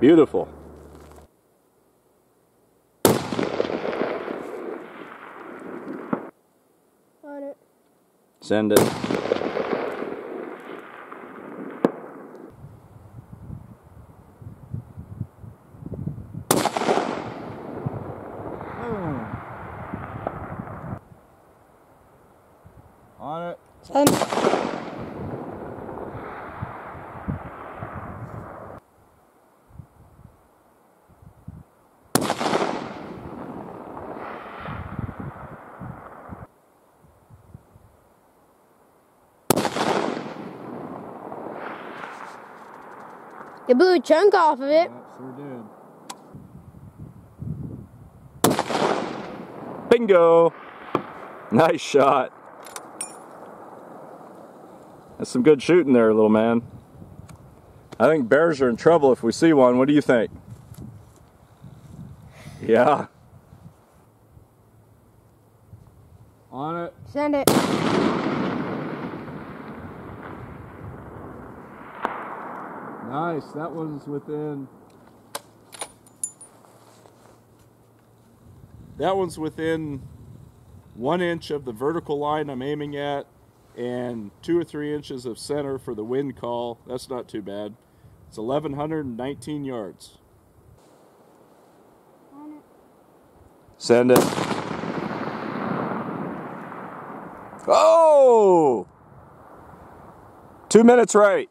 Beautiful. On it. Send it. Hmm. On it. Send. You blew a chunk off of it. That sure did. Bingo! Nice shot. That's some good shooting there, little man. I think bears are in trouble if we see one. What do you think? Yeah. On it. Send it. Nice. That one's within. That one's within one inch of the vertical line I'm aiming at and two or three inches of center for the wind call. That's not too bad. It's 1,119 yards. Send it. Oh! Two minutes right.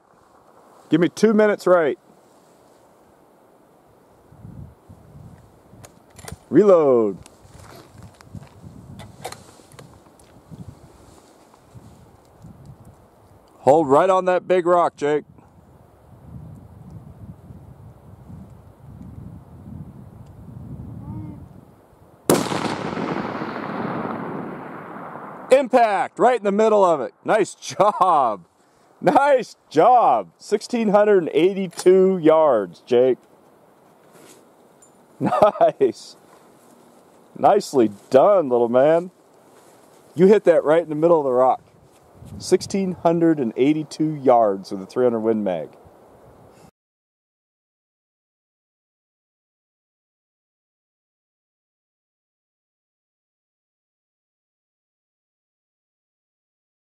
Give me two minutes right. Reload. Hold right on that big rock, Jake. Impact right in the middle of it. Nice job. Nice job. 1,682 yards, Jake. Nice. Nicely done, little man. You hit that right in the middle of the rock. 1,682 yards with a 300 Win Mag.